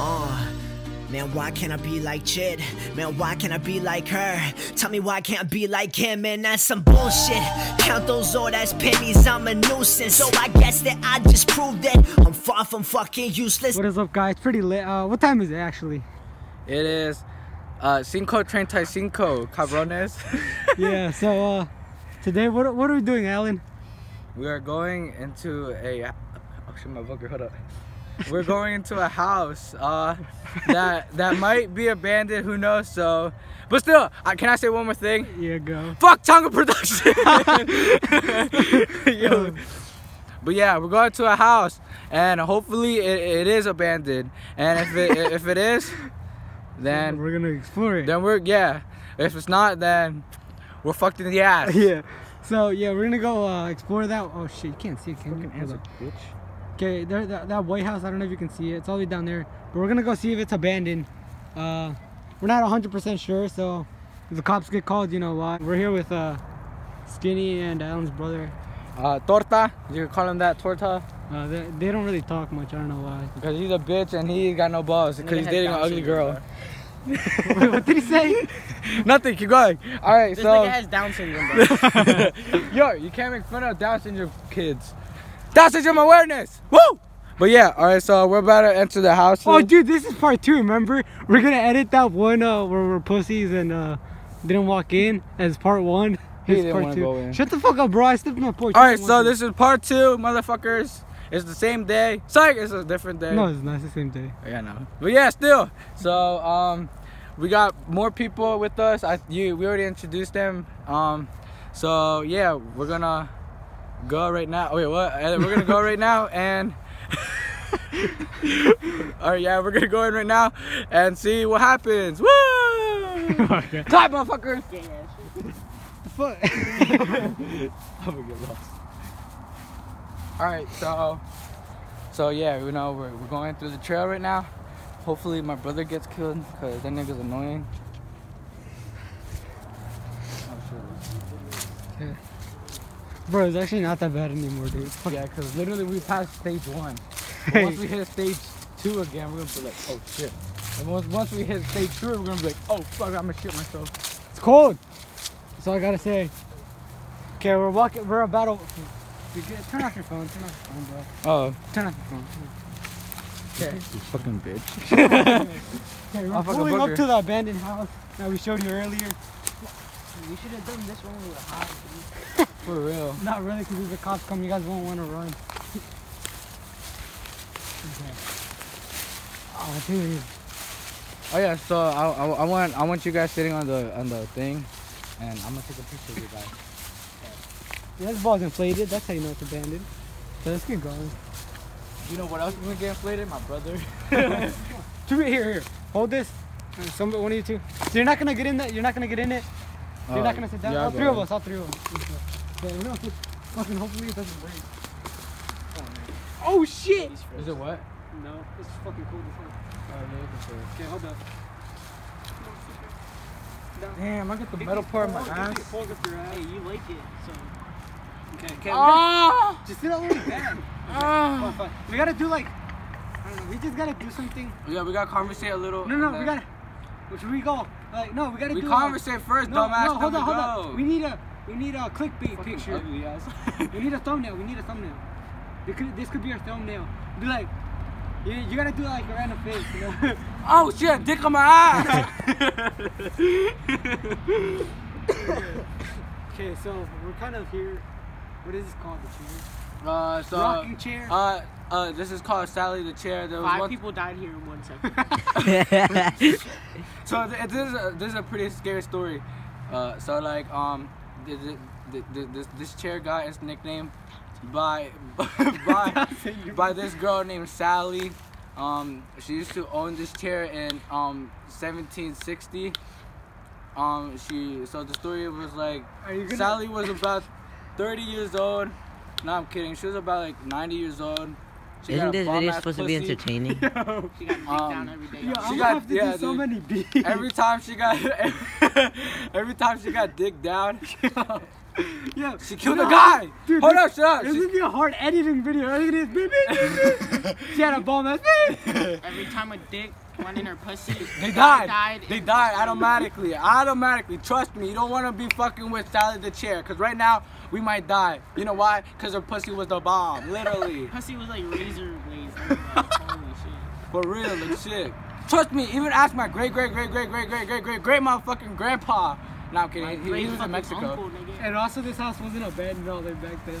Uh, man, why can't I be like Chid? Man, why can't I be like her? Tell me why I can't I be like him? Man, that's some bullshit. Count those old ass pennies, I'm a nuisance. So I guess that I just proved that I'm far from fucking useless. What is up, guys? Pretty late. Uh, what time is it actually? It is uh, cinco treinta y cinco, cabrones. yeah. So uh, today, what what are we doing, Alan? we are going into a. Oh shit, my booger, hold up. We're going into a house uh, that that might be abandoned. Who knows? So, but still, uh, can I say one more thing? Yeah, go. Fuck Tonga Production. Yo. But yeah, we're going to a house, and hopefully it, it is abandoned. And if it if it is, then we're gonna explore it. Then we're yeah. If it's not, then we're fucked in the ass. yeah. So yeah, we're gonna go uh, explore that. Oh shit, you can't see it, can you? Answer, bitch. Okay, there, that, that White House. I don't know if you can see it. It's all the way down there. But we're gonna go see if it's abandoned. Uh, we're not 100% sure, so if the cops get called, you know why. We're here with uh, Skinny and Alan's brother. Uh, torta. You can call him that, torta. Uh, they, they don't really talk much. I don't know why. Because he's a bitch and he got no balls. Because he's dating an ugly girl. Wait, what did he say? Nothing. Keep going. All right. This so. nigga has Down syndrome, bro. Yo, you can't make fun of Down syndrome kids. Syndrome awareness. Woo! But yeah, all right. So we're about to enter the house. Oh, dude, this is part two. Remember, we're gonna edit that one uh, where we're pussies and uh, didn't walk in as part one. This is part two. in. Shut the fuck up, bro. I stepped on my porch. All right. So this is part two, motherfuckers. It's the same day. Sorry, it's a different day. No, it's not. The same day. Yeah, no. But yeah, still. So um, we got more people with us. I you we already introduced them. Um, so yeah, we're gonna go right now. Wait, what? Uh, We're gonna go right now and. All right, yeah, we're gonna go in right now and see what happens. Woo! okay. Clap, motherfuckers! Fuck. I'm gonna get lost. All right, so, so yeah, you know, we're, we're going through the trail right now. Hopefully, my brother gets killed because that nigga's annoying. Oh, shit. Bro, it's actually not that bad anymore, dude. Yeah, because literally we passed stage one. Hey. Once we hit stage two again, we're gonna be like, oh shit. And once, once we hit stage three, we're gonna be like, oh fuck, I'm gonna shit myself. It's cold. That's all I gotta say. Okay, we're walking. We're about to. Turn off your phone. Turn off your phone, bro. Oh, Turn off your phone. Okay. you fucking bitch. Okay, we're I'll pulling up to the abandoned house that we showed you earlier. We should have done this one with a hot. For real. Not really, because if the cops come, you guys won't want to run. okay. Oh, dude. Oh yeah, so I, I, I want I want you guys sitting on the on the thing, and I'm gonna take a picture of you guys. Yeah, this ball's inflated. That's how you know it's abandoned. So let's get going. You know what else is gonna get inflated? My brother. Here, here. Hold this. Somebody, one of you two. So you're not gonna get in that. You're not gonna get in it. You're Oh, not uh, gonna sit down. yeah, all three of us. All three of us. Yeah, we're gonna fucking hopefully it doesn't break. Oh shit! Is it what? No, it's fucking cool. This one. Okay, hold up. Damn, I got the metal part of my ass. Hold up your ass. Hey, you like it, so. Okay, okay. Ah! Ah! Oh! Just sit on the bed. oh. Fine, fine. We gotta do like. I don't know. We just gotta do something. Yeah, we gotta conversate a little. No, no, we gotta. Where should we go? Like, no, we gotta We do. conversate first, no, dumbass. no, hold on, hold on. We need a, we need a clickbait Fucking picture. Ugly ass. We need a thumbnail. We need a thumbnail. This could, this could be our thumbnail. Do like, you, you gotta do like a random face, you know? oh shit, dick on my ass. okay, so we're kind of here. What is this called? The chair? uh, so. Rocking chair. Uh, uh, this is called Sally the chair. There was Five one. people died here in one second. So th- this is a, this is a pretty scary story. Uh, so like um, th- th- th- th- this this chair got its nickname by by by this girl named Sally. Um, she used to own this chair in um 1760. Um, she so the story was like gonna? Sally was about 30 years old. No, I'm kidding. She was about like 90 years old. She Isn't this video bum-ass supposed to be pussy. entertaining? She got dick Um, down every day. Yo, She I'm gonna got- have to yeah, do so dude. many beats. Every time she got every time she got dick down, Yeah. She killed a guy. Dude, Hold this- up, shut up. This She- would be a hard editing video. Look at this. She had a bomb ass. beep. Every time a dick went in her pussy, They died. died. They died automatically. automatically. Trust me. You don't want to be fucking with Sally the chair. Because right now, we might die. You know why? Because her pussy was the bomb. Literally. Pussy was like razor blades. Like, holy shit. For real. Like shit. Trust me. Even ask my great, great, great, great, great, great, great, great, great motherfucking grandpa. No, I'm kidding. He, he was in Mexico. Uncle. And also, this house wasn't abandoned all the way back then.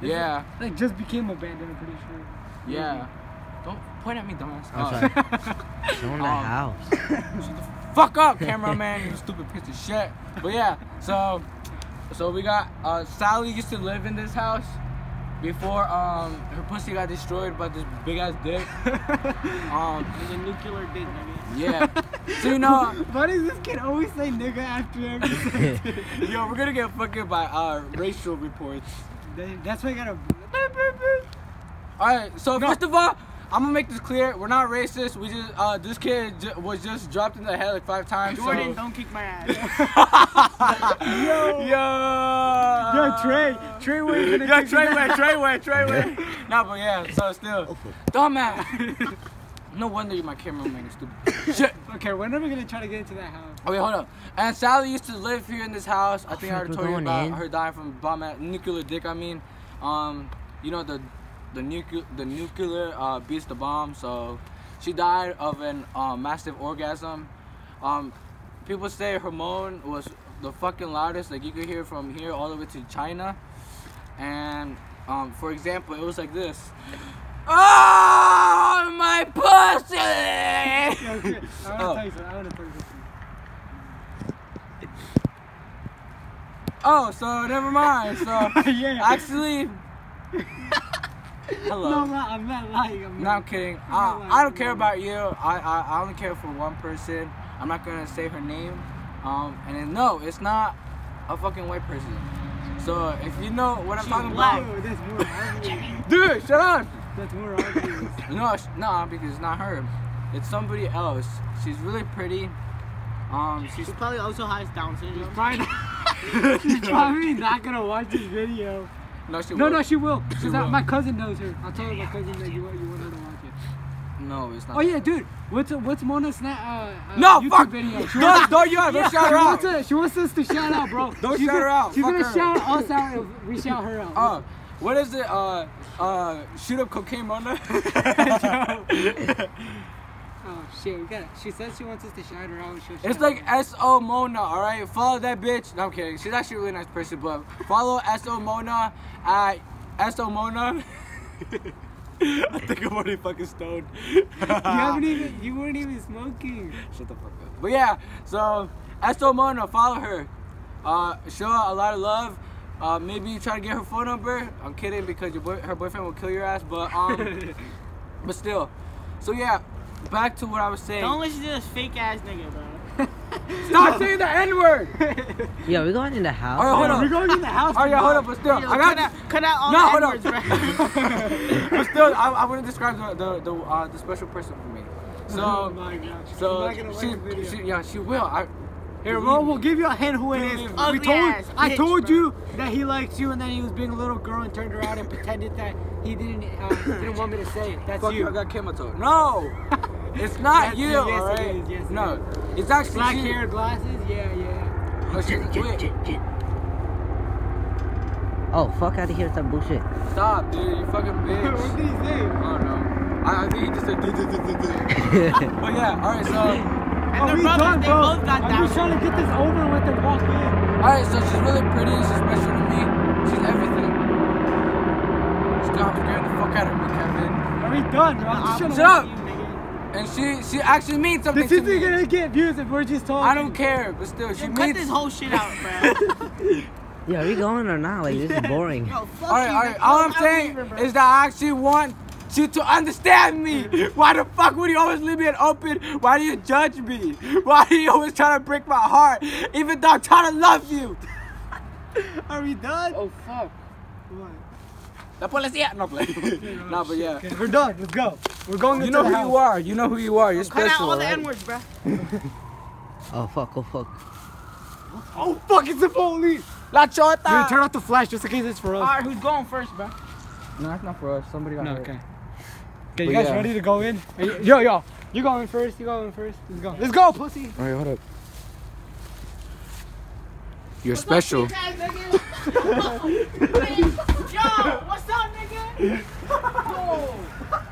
This Yeah. is- Like, just became abandoned, I'm pretty sure. Yeah. Don't point at me, dumbass. I'm Uh, sorry. Showing the Um, house. fuck up, cameraman, you stupid piece of shit. But yeah, so so we got uh, Sally used to live in this house before um her pussy got destroyed by this big ass dick. Um There's a nuclear dick, nigga. yeah. So you know, Why does this kid always say nigga after every sentence? yo, we're gonna get fucking by uh racial reports. That's why I gotta. All right, so first of all. I'm gonna make this clear. We're not racist. We just uh, this kid j- was just dropped in the head like five times. Jordan, so. don't kick my ass. Yo, yo, Yo, Trey. Trey, where you gonna Yo, kick Trey his way, ass? Trey way, Trey way. no, but yeah, so still. Dumbass. no wonder you're my cameraman, you stupid. Shit. Okay, when are we gonna try to get into that house? Oh, wait, hold up. And Sally used to live here in this house. I think I already told you about in. her dying from bomb at nuclear dick. I mean, um, you know the the nuclear the nuclear uh, beats the bomb. So she died of an uh, massive orgasm. Um, people say her moan was the fucking loudest. Like you could hear from here all the way to China. And um, for example, it was like this. Oh my pussy! I wanna Oh. tell you something. I wanna tell you something. Oh, so never mind. So yeah. actually, hello. No, I'm not, I'm not lying. I'm No, not. I'm kidding. I'm not I, lying, I don't care about you. I, I I only care for one person. I'm not gonna say her name. Um, and then, no, it's not a fucking white person. So if you know what I'm She's talking black. about, that's more dude, shut up. That's more obvious. No, no, because it's not her. It's somebody else. She's really pretty. Um, she's She probably also has Down syndrome. Fine. She's probably not gonna watch this video. No, she No, will. no, she will. Cause I, my cousin knows her. I'll tell her my cousin that you you want her to watch it. no, it's not. Oh yeah, dude. What's what's Mona's snap? Uh, uh, No, YouTube fuck. video? She Don't, don't you ever Yeah, shout her out. wants, us, she wants us to shout out, bro. Don't she's shout gonna, her out. She's Fuck gonna her. shout us out if we shout her out. Uh, what is it? Uh, uh, shoot up cocaine Mona. Oh shit, we got it. She says she wants us to shout her out. It's like out. S O Mona, all right. Follow that bitch. No, I'm kidding. She's actually a really nice person, but follow S O Mona at S O Mona. I think I'm already fucking stoned. you haven't even. You weren't even smoking. Shut the fuck up. But yeah, so S O Mona, follow her. Uh, show her a lot of love. Uh, maybe try to get her phone number. I'm kidding because your boy, her boyfriend will kill your ass. But um, but still. So yeah, back to what I was saying. Don't listen to this fake ass nigga, bro. Stop saying the N word. Yeah, we're going in the house. All right, hold on. We're up. going in the house. Oh yeah, hold up, but still, Yo, I got cut, out, cut out all No, the hold N-words, bro. but still, I, I want to describe the the the, uh, the special person for me. oh So, my God. so She's not gonna like she, she, yeah, she will. I, Here, well, we'll give you a hint who it is. Believe. We told, ass I bitch, told bro. you that he likes you, and then he was being a little girl and turned around and pretended that he didn't uh, didn't want me to say it. That's fuck you. you. I got Kemato. No, it's not That's you. you, yes, alright? is, yes, no, it's actually Black she. hair, glasses. Yeah, yeah. No, she, wait, Oh, fuck out of here with that bullshit. stop, dude. You fucking bitch. what bitch. did he say? Oh no. I, I think he just said. But yeah, all right. So, all And Are their we brothers, done, they bro? both got I'm Down just trying to get this over with and walk in. right. So she's really pretty. She's special to me. She's everything. Stop scaring the fuck out of me, Kevin. Are we done, bro? I'm just trying to Shut up. in. And she she actually means something This isn't me. gonna get views if we're just talking. I don't care, but still, she Yo, cut this whole shit out, bro. Yeah, are we going or not? Like, this is boring. Yo, fuck All right, you, all right. All I'm I'm saying leaving, is that I actually want you to understand me. Why the fuck would you always leave me an open? Why do you judge me? Why do you always try to break my heart, even though I'm trying to love you? Are we done? Oh fuck. What? La policía. No, play. no, but yeah. Okay, we're done. Let's go. We're going You know who house. you are. You know who you are. You're Cut out special. all the alright? N-words, bro. Oh, fuck, oh, fuck. Oh fuck! It's the police. La chota. Dude, turn off the flash just in case it's for us. Alright, who's going first, bro? No, it's not for us. Somebody got No, hurt. okay. Okay, you But guys yeah. ready to go in? You- yo, yo, you going first? You going first? Let's go. Let's go, pussy. All right, hold up. You're special. Yo, what's up, nigga? Yo.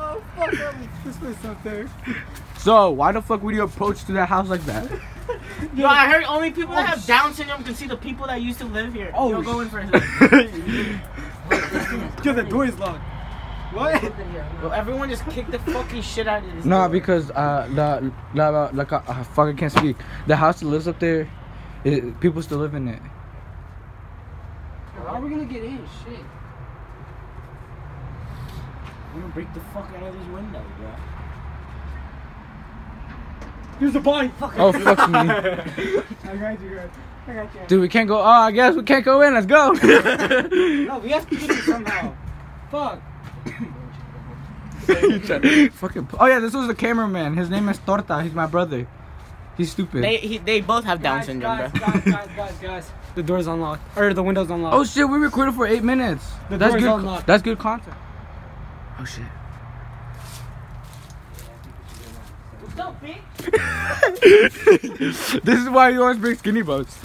Oh fuck! This place up there. So why the fuck would you approach to that house like that? Yo, I heard only people that have Down syndrome can see the people that used to live here. Oh, Yo, sh- go in first. Yo, the door is locked. What? Yo, everyone just kick the fucking shit out of this. No, door. because uh, the, the like uh, I fucking can't speak. The house that lives up there, it, people still live in it. How are we gonna get in? Shit. I'm gonna break the fuck out of this window, bro. Here's the body. Fuck. Oh fuck me, I got you, guys. I got you. dude. We can't go. Oh, I guess we can't go in. Let's go. No, we have to get in somehow. Fuck. fucking. Oh yeah, this was the cameraman. His name is Torta. He's my brother. He's stupid. They he, they both have Down guys, syndrome, guys, bro. guys, guys, guys, guys. The door's unlocked. Or the window's unlocked. Oh shit, we recorded for eight minutes. The that's door's good. unlocked. That's good content. Oh shit. What's bitch? this is why you always bring skinny boats.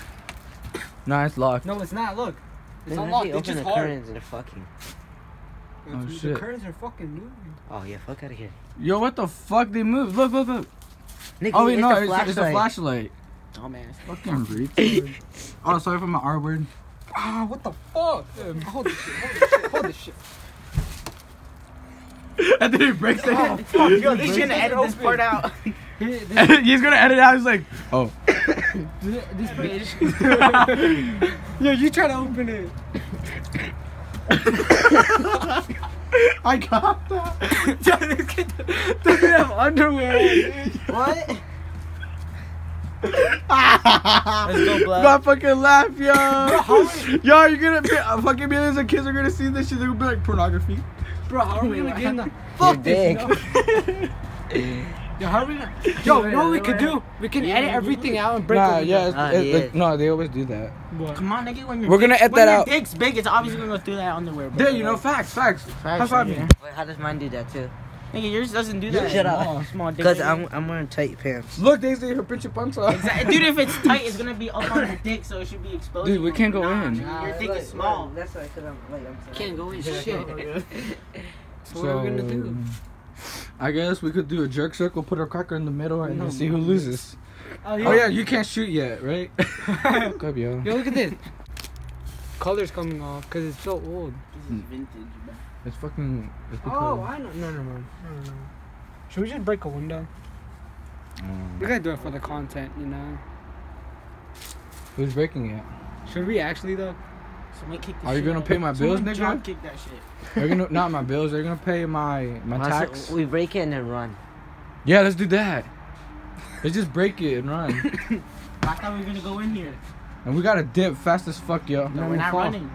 Nah, it's locked. No, it's not. Look. It's Then unlocked. if It's just the hard. curtains and they're fucking. Oh, Dude, shit. The curtains are fucking moving. Oh yeah, fuck out of here. Yo, what the fuck? They move. Look, look, look. Nigga, Oh wait, it's no, the it's, it's a flashlight. flashlight. Dumbass. Fucking retard. oh, sorry for my R word. Ah, what the fuck? Hold this shit. Hold this shit. Hold this shit. And then he breaks it. Oh, fuck. Yo, He's this gonna edit this part out. He's gonna edit out. He's like, oh. this bitch. Yo, you try to open it. I got that. Yo, this kid doesn't have underwear. What? Let's go, blood. Not fucking laugh, yo. how are yo, you're gonna be, uh, fucking millions of kids are gonna see this shit. They're gonna be like pornography. Bro, how are we gonna get in the Your fuck dick. this? Yo, Yo, how are we gonna? Yo, you know what we could do? We can edit everything out and break. Nah, open yeah, it's, Ah, it- yeah. like, no, they always do that. What? Come on, nigga. When your We're gonna dick's- edit when that your out. dick's big, it's obviously gonna go through that underwear, bro. Yeah, you know, facts, facts. High Facts, five me. Wait, how does mine do that too? Nigga, yours doesn't do that. shut up. Small, small dick. Cause. I'm I'm wearing tight pants. Look, they say her pinche panza. Exactly. Dude, if it's tight, it's gonna be up on your dick, so it should be exposed. Dude, we can't go Nah, in. nigga, Your dick is small. That's why, cause I'm like I'm. Can't go in shit. So, what are we gonna do? I guess we could do a jerk circle, put a cracker in the middle, and No, see who loses. Oh Oh yeah, you can't shoot yet, right? Fuck yo. Yo, look at this. Color's coming off because it's so old. This is vintage, bro. It's fucking. It's Oh, because, I know. No, no, no, no, no. Should we just break a window? um, We gotta do it for the content, you know. who's breaking it? Should we actually though? Somebody kick the Are you gonna out- pay my bills, Someone nigga? drop kick that shit. They're gonna not my bills. They're gonna pay my my Once tax. We break it and then run. Yeah, let's do that. Let's just break it and run, I thought we were gonna go in here. and we gotta dip fast as fuck, yo. No, No, we're we not fall. running.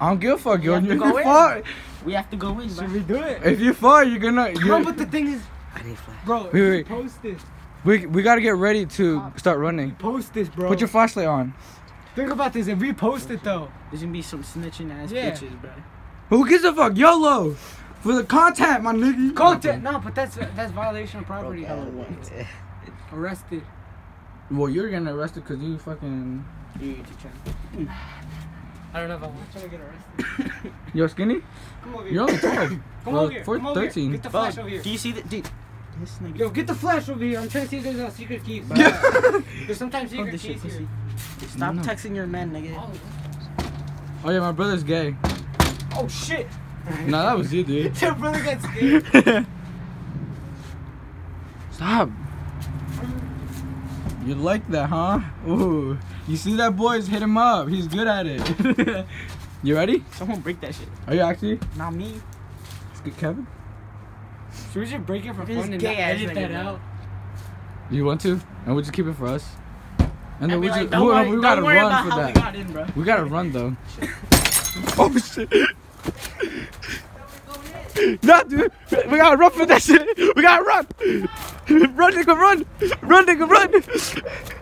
I don't give a fuck, We yo. to If go you in. fall, We have to go in, bro. Should we do it? if you fall, you're gonna. No, You're, but the thing is, I need flash. bro, Wait, if we wait. post this, we we gotta get ready to start running. post this, bro. Put your flashlight on. Think about this. If we post it though, There's gonna be some snitching ass Yeah. bitches, bro. Who gives a fuck? YOLO! For the content, my nigga. content. No, but that's that's violation of property. Broke out. Arrested. Well, you're getting arrested because you fucking. You teacher. I don't know if I want to get arrested. Yo, skinny? Come over here. You're only 12. Come Well, over here. for Come over 13. here. Get the flash over here. Do you see the dude? This nigga. Yo, get the flash over here. I'm trying to see if there's a secret key. Yeah. There's sometimes Fuck secret this shit, here. pussy. Stop No. texting your man, nigga. Oh. oh, yeah, my brother's gay. Oh shit! Nah, that was you, dude. Your brother got scared. Stop. You like that, huh? Ooh. You see that, boys? Hit him up. He's good at it. you ready? Someone break that shit. Are you actually? Not me. It's good, Kevin? Should we just break it for Look at fun this and not edit that bro. out? You want to? And we'll just keep it for us. And then we be just like, don't we, worry, we don't gotta worry run about for how we that. got in, bro. We gotta run though. oh shit. No, dude. We gotta run for shit. We gotta run. Run, nigga, run. Run, nigga, run.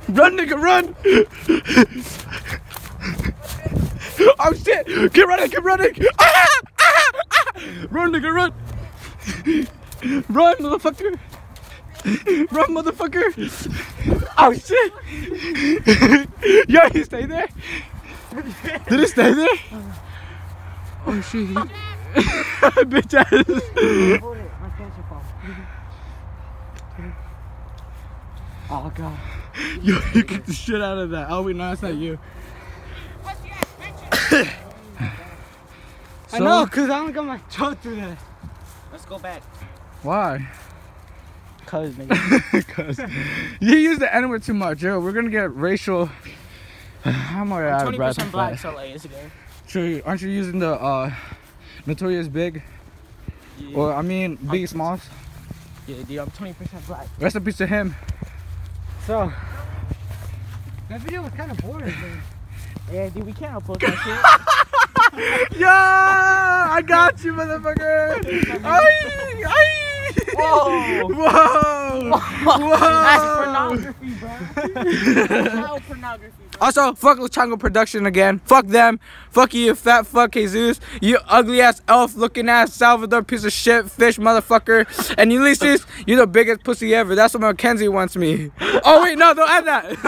Run, nigga, run. Oh shit! Keep running, keep running! Ah, ah, ah. Run, nigga, run! Run, motherfucker! Run, motherfucker! Oh shit! Yo, he stay there? Did he stay there? Oh shit! Bitch ass! Hold it. My pants are falling. Oh god. Yo, you kicked the shit out of that. Oh wait, no, that's not you. I know, cause I don't got my toe through that. Let's go back. Why? Cause nigga. Because you use the N word too much, yo. We're gonna get racial. I'm already out of Twenty breath. percent but- black, so like it's good. Sure, aren't you using the uh, Notorious Big? Yeah, Or I mean, Biggie Smalls. yeah, dude, I'm twenty percent black. Rest in peace to him. So that video was kind of boring. Man. Yeah, dude, we can't upload that shit. Yeah, I got you, motherfucker. Ay, ay. Whoa. Whoa. Whoa. That's pornography, bro. Child pornography, bro. Also, fuck Luchango Production again. Fuck them. Fuck you, fat fuck Jesus. You ugly ass elf looking ass Salvador piece of shit fish motherfucker. And Ulysses, you're the biggest pussy ever. That's what Mackenzie wants me. Oh wait, no, don't add that.